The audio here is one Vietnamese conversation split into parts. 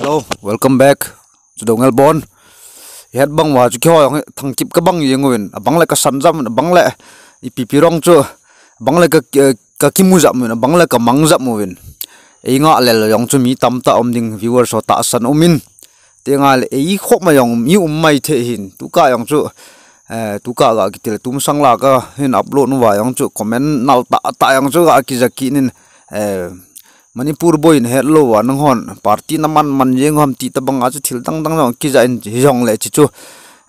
Hello, welcome back to Dongal Bon. Hết băng wa chú kia thang thằng chip bang băng gì bang à, băng lại cái sắn bang à, băng lại ipi pi rong chưa bang lại cái cái kim mu jam mình bang lại cái mang jam win. ấy nga lại là dòng chú mi tâm ta om đình viewer so ta san omin. tiếng nga le ấy khóc mà dòng mi um mai thể hiện tu ka chú chu tu cả ga kitel tum sang là cái à, hin upload nó vào dòng chú comment nào ta ta dòng chú ga ki za nên nin manipur boy in hello wa nang hon. Party naman man yeng ham ti ta bang a chu thil dang dang jong ki ja in jong le chi chu.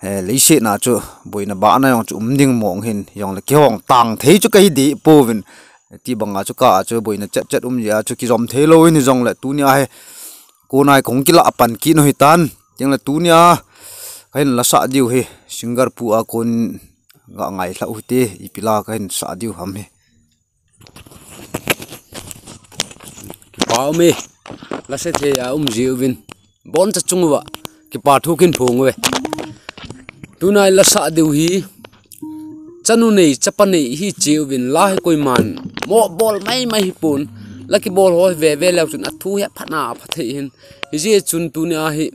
Eh, le se na chu. Boy na ba na yong chu um ding mong hin. Yong le ki hong tang thei chu kai di po vin eh, ti bang a chu ka chu. Boy na chat chat um ya chu ki jom thei lo in jong le tu nia he. Ko nai kong ki la pan ki no hi tan. Yang le tu nia. Kain la sa diu he. Singar pu a kon nga ngai hla u te. Ipila kain sa diu ham he. Pao mi la se the ya um jiu vin bon cha chung wa ki pa thu kin phung we tu nai la sa deu hi chanu nei chapa nei hi jiu vin la he koi man mo bol mai mai hi pun la ki bol ho ve ve la chun athu ya phana pha the hin hi je chun tu ne a hi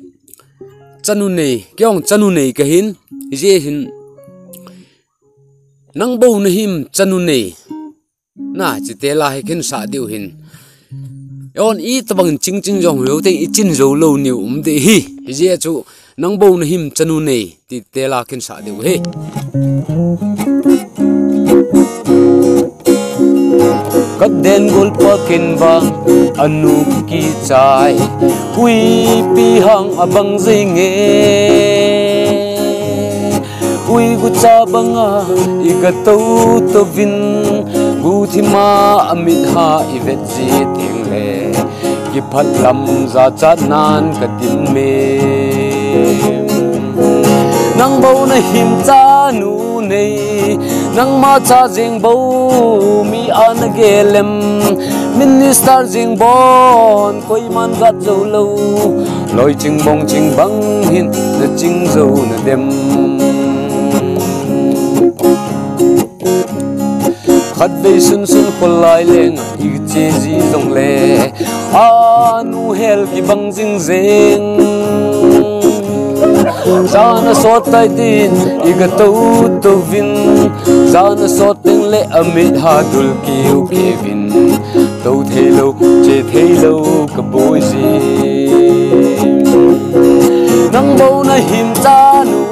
chanu nei kyong chanu nei ka hin hi je hin nang bo na him chanu nei na chi te la he kin sa deu hin yon i tabang ching ching jong yo te i chin zo lo ni um de hi. Je à chu nang bo na him chanu nei ti te la kin sa de he cất đen gol pa kin bang anu ki chai hui pi hang abang à zinge ui gu cha bang a à, i ga to to vin gu thi ma amit ha ivet zi ting le ki phat lam za cha nan ka tin me. Nang bo na him cha nu nei, nang ma cha jing bo mi an gelem minister jing bon koi man gat zo lo, loi ching bong ching bang hin na ching zo na dem. Khát về sun sun khol lai leng i che ji dong le a nu hel ki bang jing zeng zana so tai tin i ga to to vin zana so teng le amit ha dul kiu kevin to thei lâu che thei lâu ka boy ji nang bo na him cha nu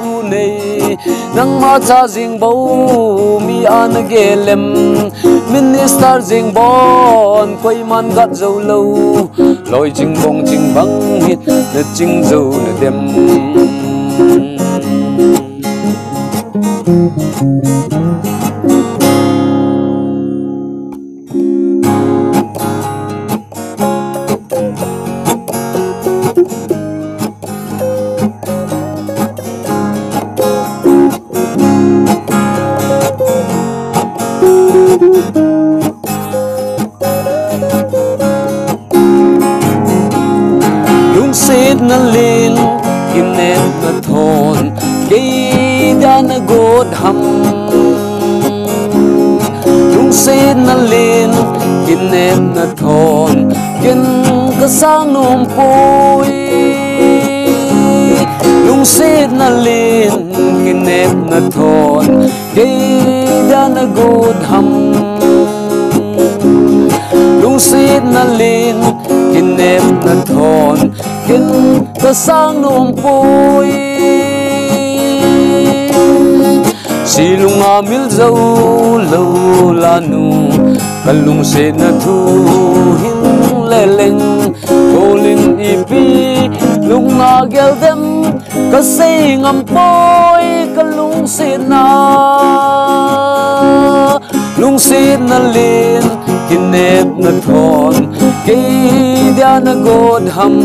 nang ma cha jing bo mi an ge lem minister jing bon koi man gat zo lo loi jing bong jing bang hit na jing zo na dem Thank you. Kinet na thon kin ka sang num pui lung sit na lin kinet na thon gay da na god ham lung sit na lin kinep na thon kin ta sang nôm pui silung a mil dâu lâu la nu kalung se na thu hin le leng i pi lung na gel dem ka se ngam poi kalung se na lung se na lin kinep na thon ke dia na god ham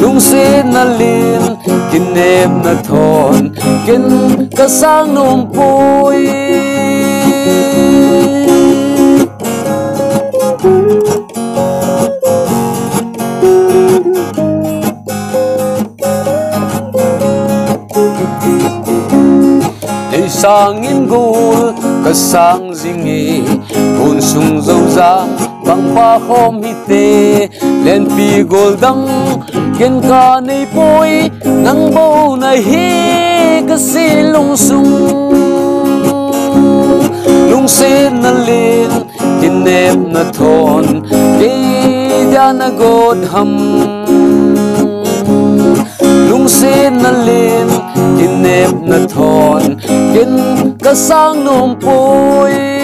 lung se na lin kinep na thon kin ka sang nom poi sang in gul ka sang zingi kun sung dâu za bang pa khom hi te len pi gol dang ken ka nei poi nang bo na hi ka si lung sung. Lung se na lin kin nep na thon. Ke da na god ham lung se na lin kin nep na thon kin ka sang nôm poi